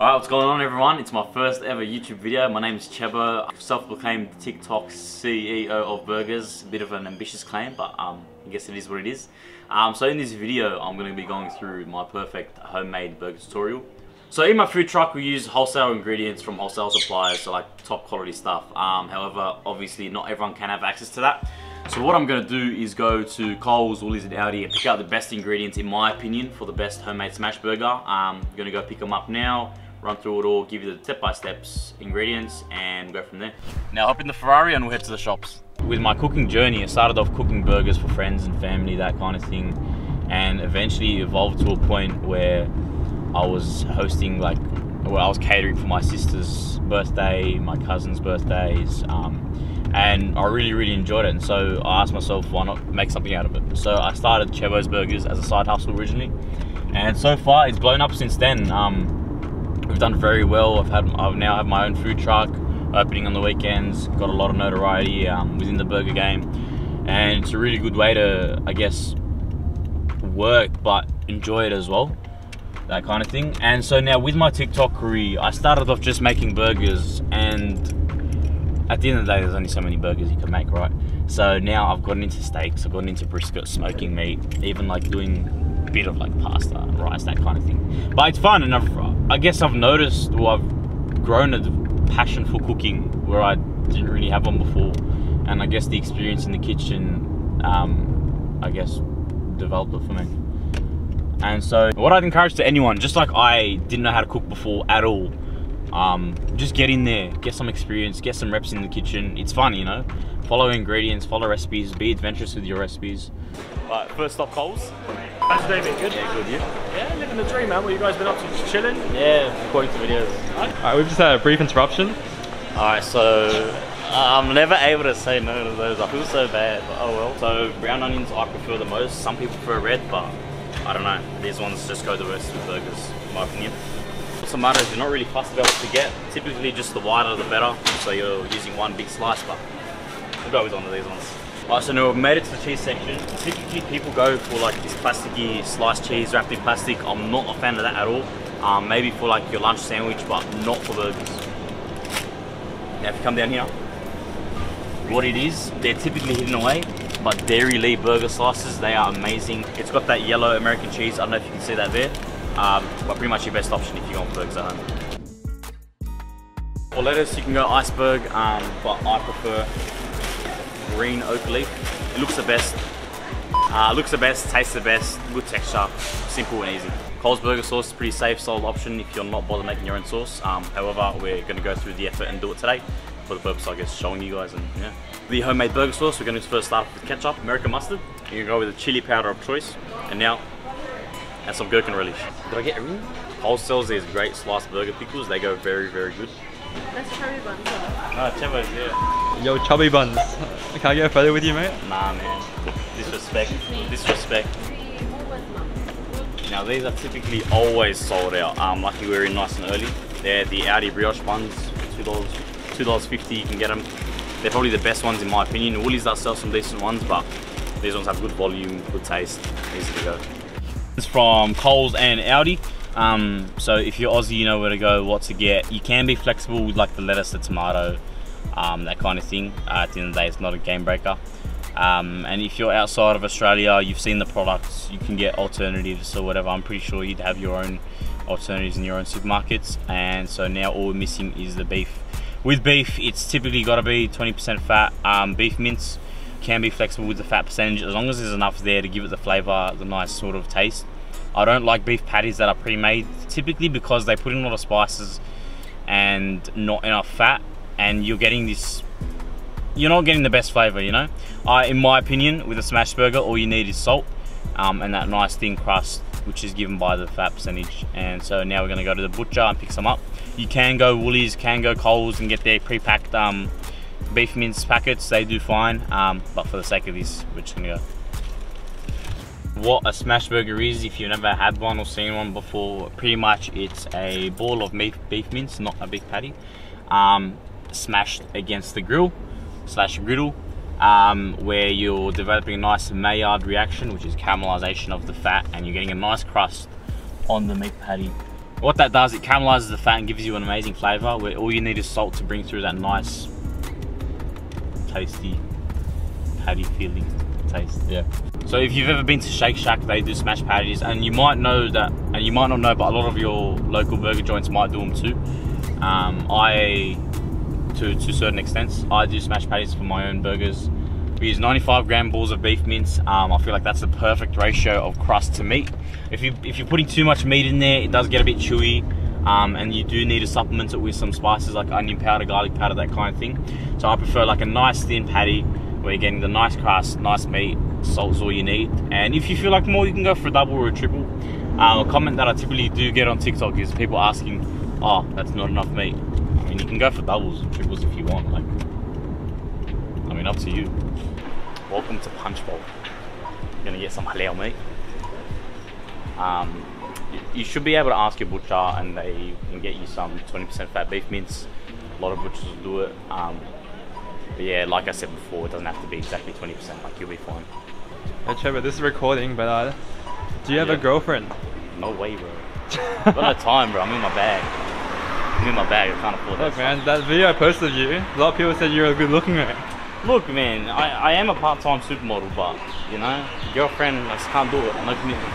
Alright, what's going on everyone? It's my first ever YouTube video. My name is Chebbo, self-proclaimed TikTok CEO of burgers. A bit of an ambitious claim, but um, I guess it is what it is. Um, so in this video, I'm going to be going through my perfect homemade burger tutorial. So in my food truck, we use wholesale ingredients from wholesale suppliers, so like top quality stuff. Um, however, obviously not everyone can have access to that. So what I'm going to do is go to Coles, Woolies and Aldi and pick out the best ingredients in my opinion for the best homemade smash burger. Um, I'm going to go pick them up now run through it all, give you the step-by-steps ingredients and go from there. Now hop in the Ferrari and we'll head to the shops. With my cooking journey, I started off cooking burgers for friends and family, that kind of thing, and eventually evolved to a point where I was hosting like, well, I was catering for my sister's birthday, my cousin's birthdays, um, and I really, really enjoyed it. And so I asked myself, why not make something out of it? So I started Chebbo's Burgers as a side hustle originally, and so far it's blown up since then. Um, We've done very well. I've had I've now have my own food truck, opening on the weekends. Got a lot of notoriety um, within the burger game, and it's a really good way to, I guess, work but enjoy it as well. That kind of thing. And so now with my TikTok career, I started off just making burgers, and at the end of the day, there's only so many burgers you can make, right? So now I've gotten into steaks, I've gotten into brisket, smoking meat, even like doing bit of like pasta, rice, that kind of thing. But it's fun, and I've, I guess I've noticed, or I've grown a passion for cooking where I didn't really have one before, and I guess the experience in the kitchen, um, I guess, developed it for me. And so, what I'd encourage to anyone, just like I didn't know how to cook before at all, um, just get in there, get some experience, get some reps in the kitchen. It's fun, you know. Follow ingredients, follow recipes, be adventurous with your recipes. Right, first stop Coles. How's David? Good? Yeah, good, you? Yeah, living the dream, man. What you guys been up to? Just chilling? Yeah, recording some videos. Alright, we've just had a brief interruption. Alright, so I'm never able to say no to those. I feel so bad, but oh well. So brown onions I prefer the most. Some people prefer red, but I don't know. These ones just go the best with burgers, in my opinion. Tomatoes, you're not really fussed about what to get. Typically just the wider the better. So you're using one big slice, but we'll go with one of these ones. Alright, so now we've made it to the cheese section. Typically people go for like this plasticky sliced cheese wrapped in plastic. I'm not a fan of that at all. Um, maybe for like your lunch sandwich, but not for burgers. Now if you come down here, what it is, they're typically hidden away, but Dairy Lea burger slices, they are amazing. It's got that yellow American cheese, I don't know if you can see that there, um, but pretty much your best option if you're burgers at home. For lettuce, you can go iceberg, um, but I prefer green oak leaf. It looks the best. Uh, looks the best, tastes the best, good texture, simple and easy. Coles burger sauce is pretty safe, solid option if you're not bothered making your own sauce. Um, however, we're going to go through the effort and do it today for the purpose, I guess, showing you guys and yeah. The homemade burger sauce, we're going to first start with ketchup, American mustard. You can go with a chili powder of choice. And now, add some gherkin relish. Did I get everything? Coles sells these great sliced burger pickles. They go very, very good. That's cherry buns. Huh? Ah, Chebbo's, yeah. Yo, chubby buns. Can I get a photo with you, mate? Nah, man. Disrespect. Disrespect. Now these are typically always sold out. Um, lucky we're in nice and early. They're the Aldi brioche buns, two dollars, two dollars fifty. You can get them. They're probably the best ones in my opinion. Woolies does sell some decent ones, but these ones have good volume, good taste, easy to go. It's from Coles and Aldi. Um, so if you're Aussie, you know where to go, what to get. You can be flexible with like the lettuce, the tomato, um, that kind of thing. Uh, at the end of the day, it's not a game breaker. Um, and if you're outside of Australia, you've seen the products, you can get alternatives or whatever. I'm pretty sure you'd have your own alternatives in your own supermarkets. And so now all we're missing is the beef. With beef, it's typically got to be 20% fat. Um, beef mince can be flexible with the fat percentage as long as there's enough there to give it the flavor, the nice sort of taste. I don't like beef patties that are pre-made typically because they put in a lot of spices and not enough fat and you're getting this you're not getting the best flavor you know? Uh, in my opinion with a smash burger all you need is salt um, and that nice thin crust which is given by the fat percentage. And so now we're going to go to the butcher and pick some up. You can go Woolies can go Coles and get their pre-packed um, beef mince packets. They do fine um, but for the sake of this we're just to go what a smash burger is if you've never had one or seen one before pretty much it's a ball of beef, beef mince not a beef patty um, smashed against the grill slash griddle um, where you're developing a nice Maillard reaction which is caramelization of the fat and you're getting a nice crust on the meat patty What that does, it caramelizes the fat and gives you an amazing flavor. Where all you need is salt to bring through that nice, tasty, patty feeling taste. Yeah. So if you've ever been to Shake Shack, they do smash patties, and you might know that, and you might not know, but a lot of your local burger joints might do them too. Um, I, to to certain extents, I do smash patties for my own burgers. We use 95 gram balls of beef mince. Um, I feel like that's the perfect ratio of crust to meat. If you if you're putting too much meat in there, it does get a bit chewy. Um, and you do need to supplement it with some spices like onion powder, garlic powder, that kind of thing. So I prefer like a nice thin patty where you're getting the nice crust, nice meat, salt's all you need. And if you feel like more, you can go for a double or a triple. Um, a comment that I typically do get on TikTok is people asking, "Oh, that's not enough meat." I mean, you can go for doubles and triples if you want. Like, I mean, up to you. Welcome to Punchbowl. You're gonna get some halal meat. Um, you- should be able to ask your butcher, and they can get you some 20% fat beef mince. A lot of butchers will do it. Um, but yeah, like I said before, it doesn't have to be exactly 20%. Like you'll be fine. Hey Trevor, this is recording, but uh, do you have a girlfriend? No way, bro. Got no time, bro. I'm in my bag. I'm in my bag. I can't afford that. Look, man, that video I posted of you, a lot of people said you were a good looking man. Look, man, I, I am a part-time supermodel, but you know, girlfriend, I just can't do it. No commitment.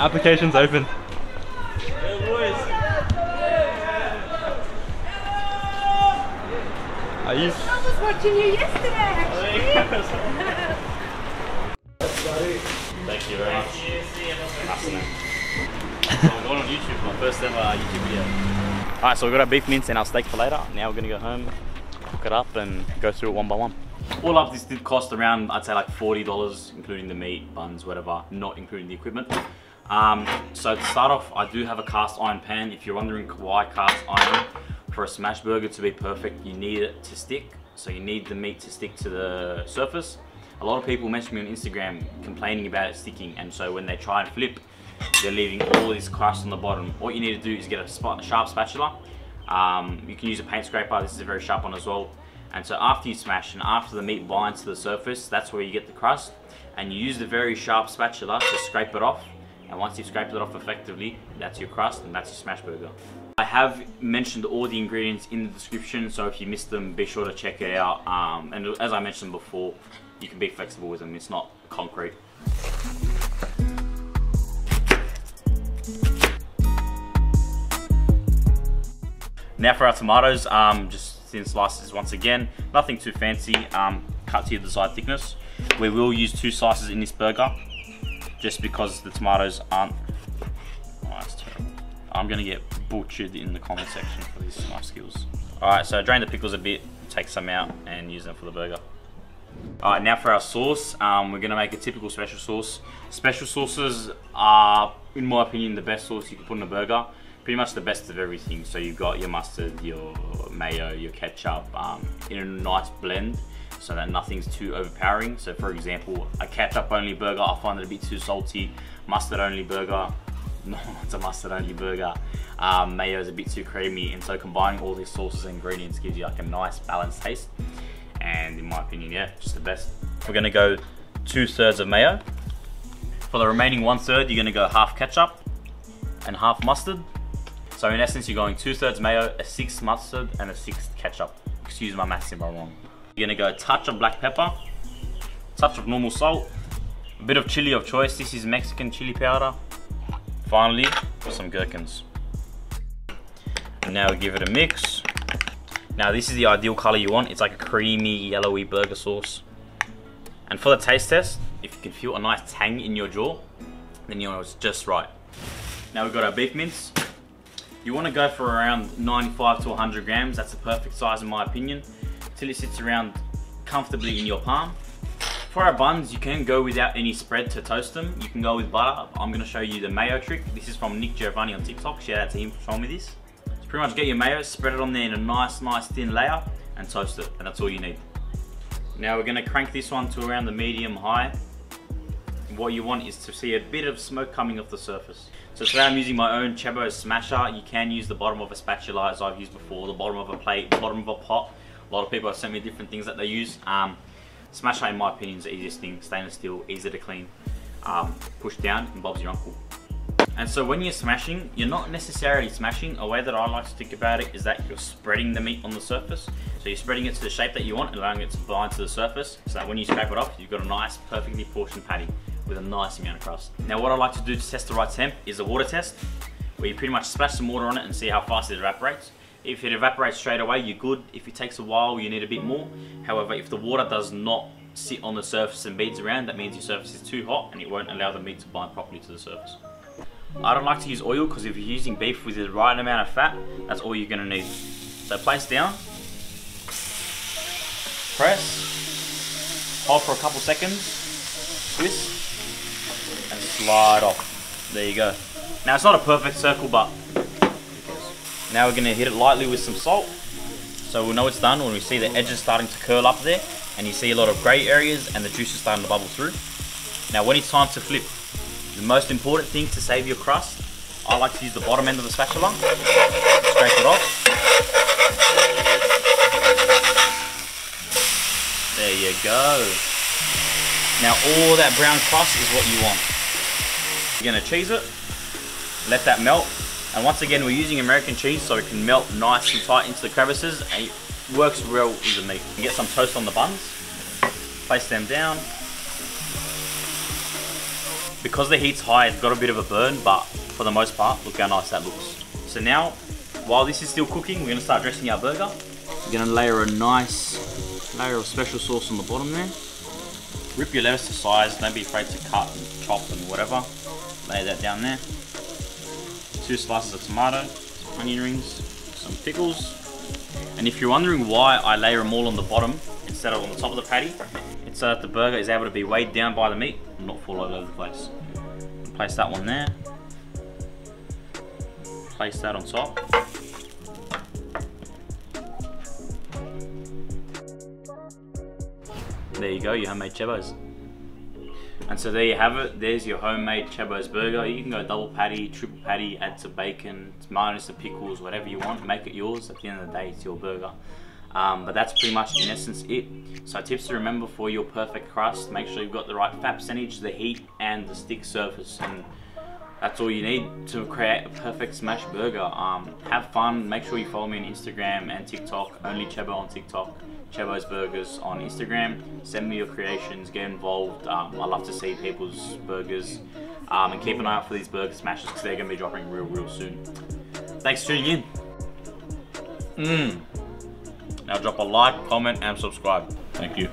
Applications open. Are you? I was watching you yesterday, actually. Thank you very much. Awesome. so I'm going on YouTube, my first ever YouTube video. Alright, so we've got our beef mince and our steak for later. Now we're gonna go home, cook it up and go through it one by one. All up, this did cost around, I'd say like $40, including the meat, buns, whatever, not including the equipment. Um, so to start off, I do have a cast iron pan. If you're wondering why cast iron, for a smash burger to be perfect, you need it to stick. So you need the meat to stick to the surface. A lot of people message me on Instagram complaining about it sticking, and so when they try and flip, they're leaving all this crust on the bottom. What you need to do is get a sp- sharp spatula. Um, you can use a paint scraper. This is a very sharp one as well. And so after you smash and after the meat binds to the surface, that's where you get the crust. And you use the very sharp spatula to scrape it off. And once you've scraped it off effectively, that's your crust and that's your smash burger. I have mentioned all the ingredients in the description, so if you missed them, be sure to check it out. Um, and as I mentioned before, you can be flexible with them. It's not concrete. Now for our tomatoes, um, just thin slices once again. Nothing too fancy, um, cut to your desired thickness. We will use two slices in this burger, just because the tomatoes aren't, oh. I'm gonna get butchered in the comment section for these my skills. Alright, so drain the pickles a bit, take some out and use them for the burger. Alright, now for our sauce, um, we're gonna make a typical special sauce. Special sauces are, in my opinion, the best sauce you can put in a burger. Pretty much the best of everything. So you've got your mustard, your mayo, your ketchup, um, in a nice blend so that nothing's too overpowering. So for example, a ketchup only burger, I find it a bit too salty. Mustard only burger, no, it's a mustard only burger. Um, mayo is a bit too creamy, and so combining all these sauces and ingredients gives you like a nice balanced taste. And in my opinion, yeah, just the best. We're gonna go two thirds of mayo. For the remaining one third, you're gonna go half ketchup and half mustard. So in essence, you're going two thirds mayo, a sixth mustard, and a sixth ketchup. Excuse my maths if I'm wrong. You're gonna go a touch of black pepper, touch of normal salt, a bit of chili of choice. This is Mexican chili powder. Finally, some gherkins. Now give it a mix. Now this is the ideal color you want. It's like a creamy, yellowy burger sauce. And for the taste test, if you can feel a nice tang in your jaw, then you know it's just right. Now we've got our beef mince. You want to go for around 95 to 100 grams. That's the perfect size in my opinion. Till it sits around comfortably in your palm. For our buns, you can go without any spread to toast them. You can go with butter. I'm going to show you the mayo trick. This is from Nick Giovanni on TikTok. Shout out to him for showing me this. So pretty much get your mayo, spread it on there in a nice, nice thin layer and toast it. And that's all you need. Now we're going to crank this one to around the medium high. What you want is to see a bit of smoke coming off the surface. So today I'm using my own Chebbo smasher. You can use the bottom of a spatula as I've used before, the bottom of a plate, the bottom of a pot. A lot of people have sent me different things that they use. Um, smasher in my opinion is the easiest thing. Stainless steel, easy to clean. Um, push down and Bob's your uncle. And so when you're smashing, you're not necessarily smashing. A way that I like to think about it is that you're spreading the meat on the surface. So you're spreading it to the shape that you want, allowing it to bind to the surface. So that when you scrape it off, you've got a nice, perfectly portioned patty with a nice amount of crust. Now what I like to do to test the right temp is a water test, where you pretty much splash some water on it and see how fast it evaporates. If it evaporates straight away, you're good. If it takes a while, you need a bit more. However, if the water does not sit on the surface and beads around, that means your surface is too hot and it won't allow the meat to bind properly to the surface. I don't like to use oil because if you're using beef with the right amount of fat, that's all you're gonna need. So place down, press, hold for a couple seconds, twist, and slide off. There you go. Now it's not a perfect circle, but now we're gonna hit it lightly with some salt. So we'll know it's done when we see the edges starting to curl up there and you see a lot of gray areas and the juice is starting to bubble through. Now when it's time to flip, the most important thing to save your crust, I like to use the bottom end of the spatula, scrape it off. There you go. Now all that brown crust is what you want. You're gonna cheese it, let that melt, and once again we're using American cheese so it can melt nice and tight into the crevices and it works well with the meat. Get some toast on the buns, place them down, because the heat's high, it's got a bit of a burn, but for the most part, look how nice that looks. So now, while this is still cooking, we're gonna start dressing our burger. We're gonna layer a nice layer of special sauce on the bottom there. Rip your lettuce to size, don't be afraid to cut and chop and whatever. Lay that down there. Two slices of tomato, some onion rings, some pickles. And if you're wondering why I layer them all on the bottom instead of on the top of the patty, it's so that the burger is able to be weighed down by the meat and not fall all over the place. Place that one there. Place that on top. There you go, your homemade Chebbos. And so there you have it. There's your homemade Chebbo's burger. You can go double patty, triple patty, add some bacon, minus the pickles, whatever you want. Make it yours. At the end of the day, it's your burger. Um, but that's pretty much in essence it. So tips to remember for your perfect crust, make sure you've got the right fat percentage, the heat and the stick surface and that's all you need to create a perfect smash burger. Um, have fun, make sure you follow me on Instagram and TikTok, only Chebbo on TikTok, Chebbo's Burgers on Instagram. Send me your creations, get involved. Um, I love to see people's burgers um, and keep an eye out for these burger smashes because they're going to be dropping real, real soon. Thanks for tuning in. Mmm. Now drop a like, comment, and subscribe. Thank you.